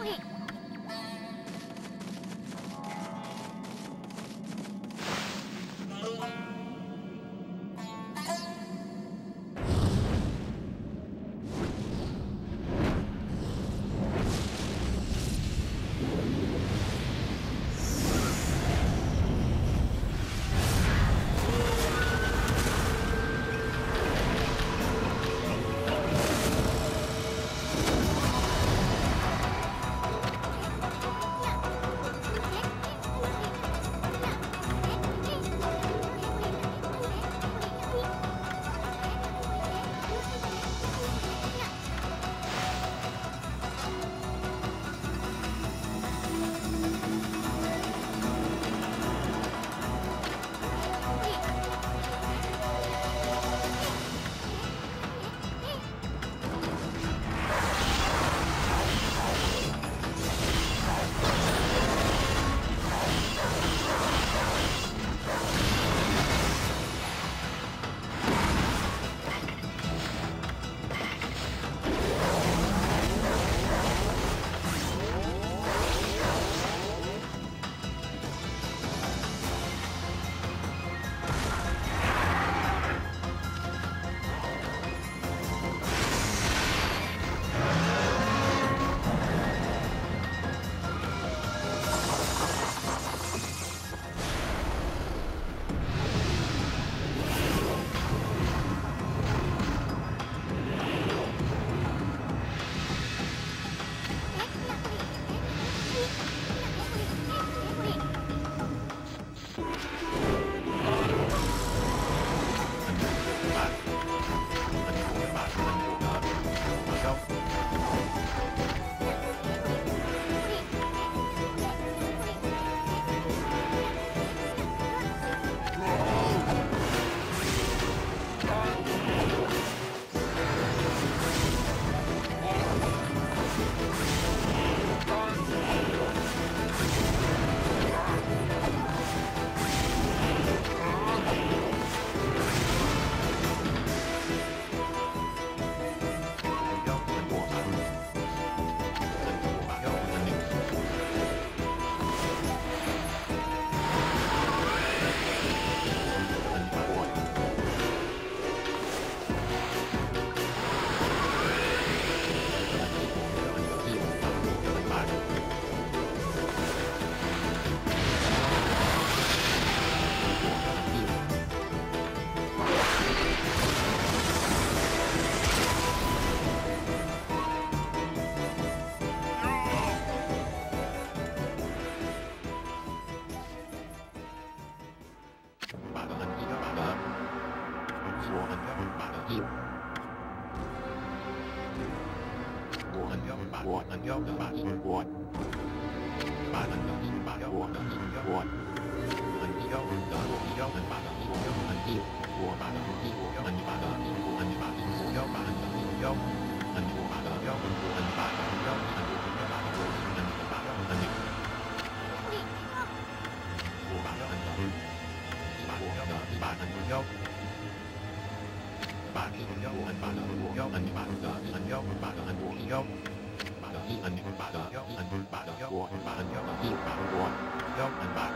Wait. Anh Châu. Yo, and back,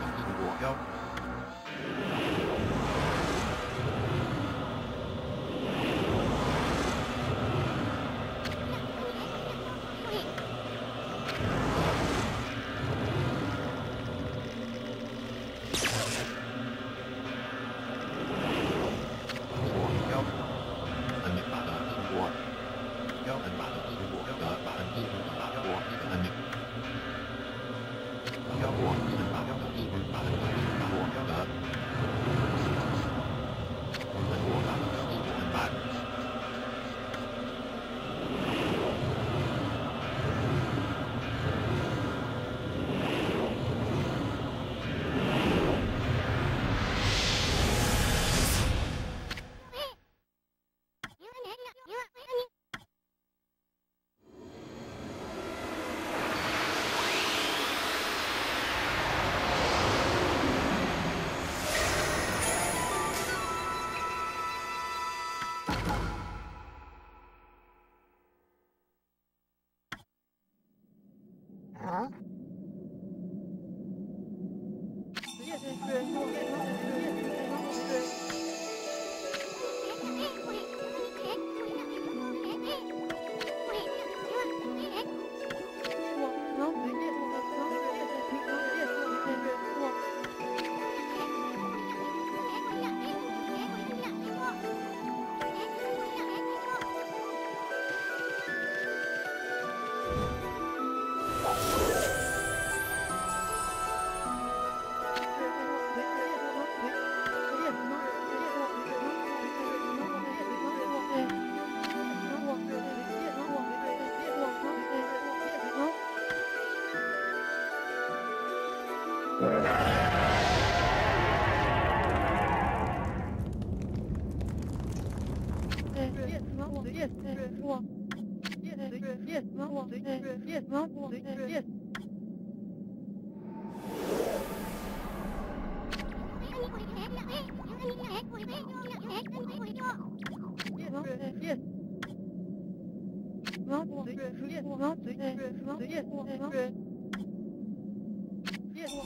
Yeah.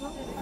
사실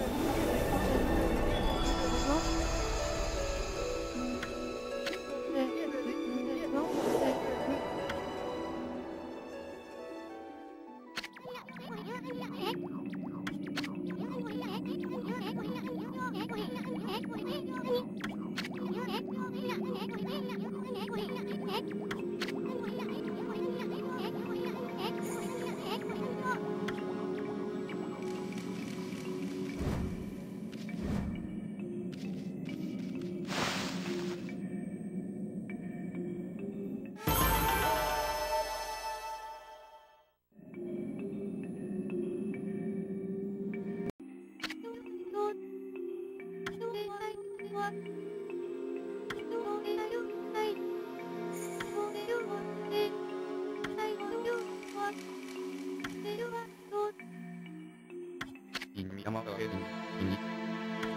山が平に、に、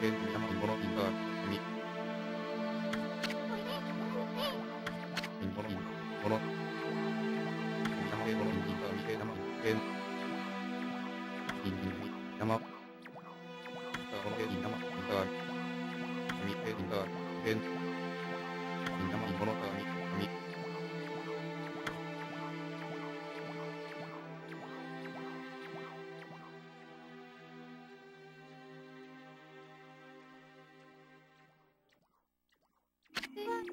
平に山に物にが、み、に物に、物、山平物にが、み、平山、平、に、に、山、が、物平に山、が、み、平にが、平、に山に物が、み、